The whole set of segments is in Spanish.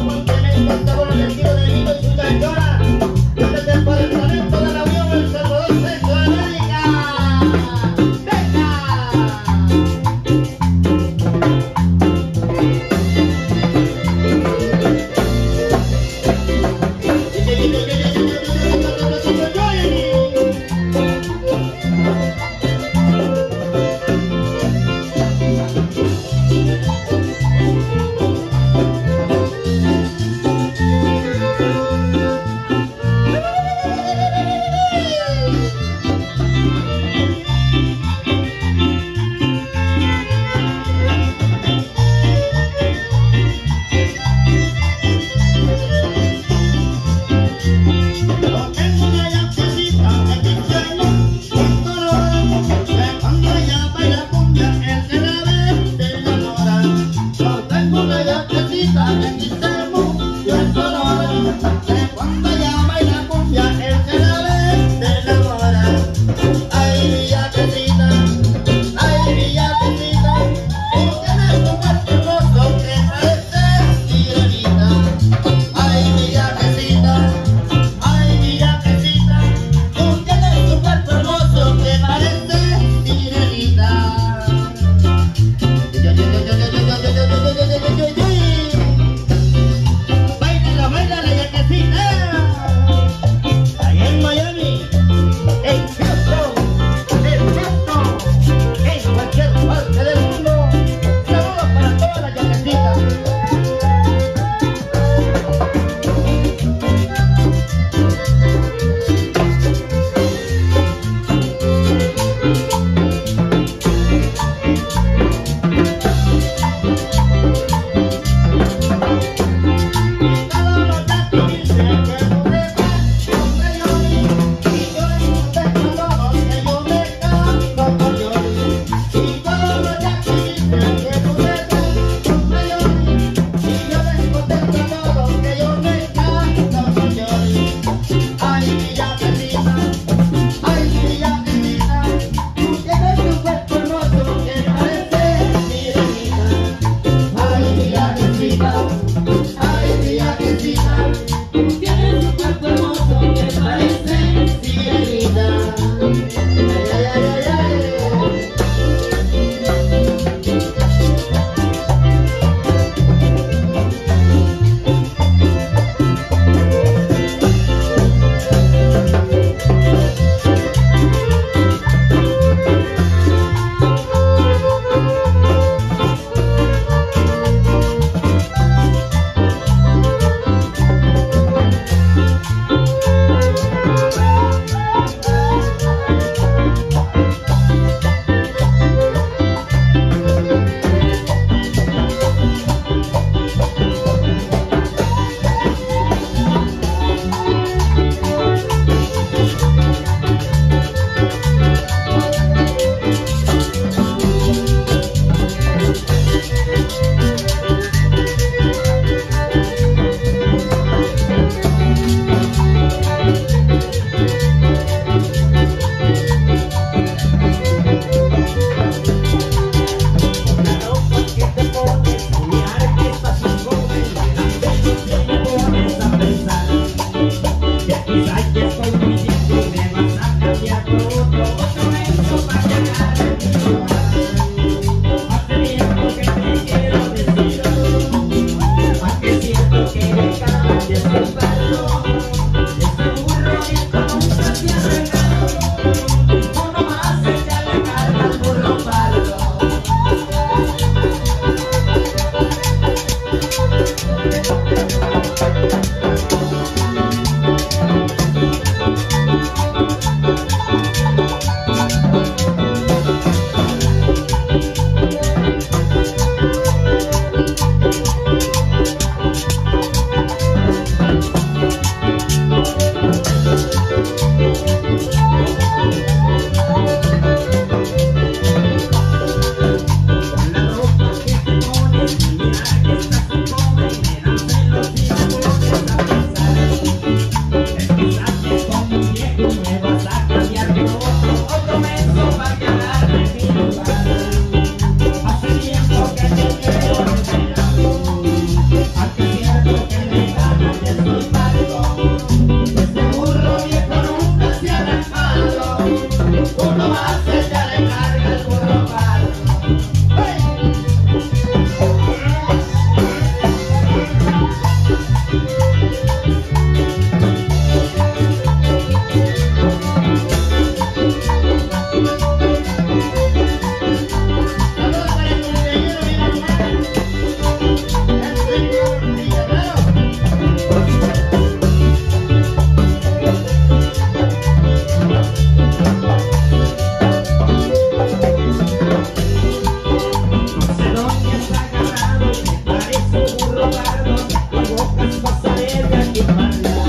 Con la ropa que te pones, mira personagem.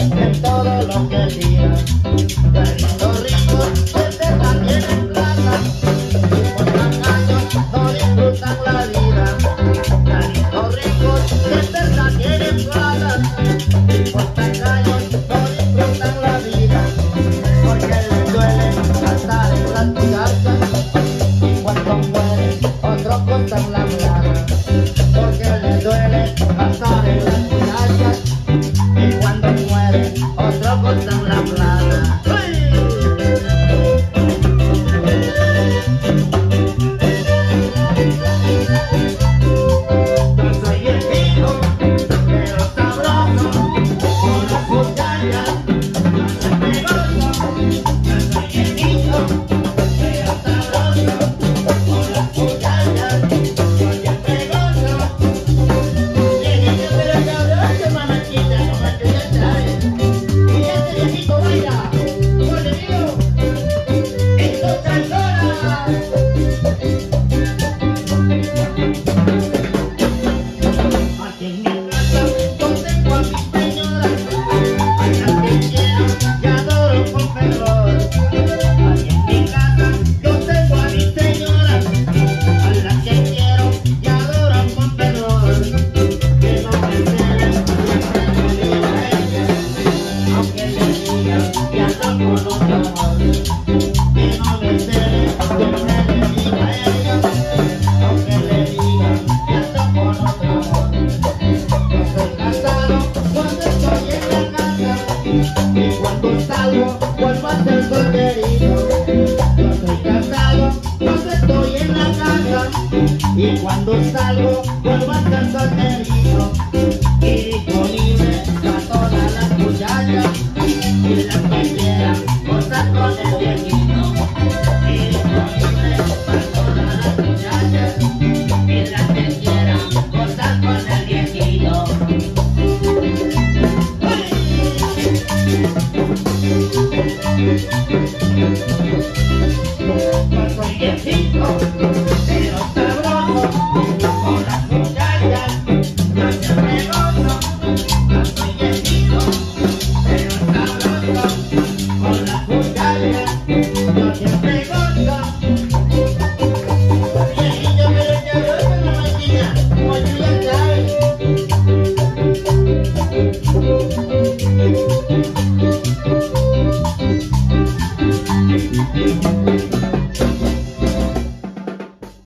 En todo lo que.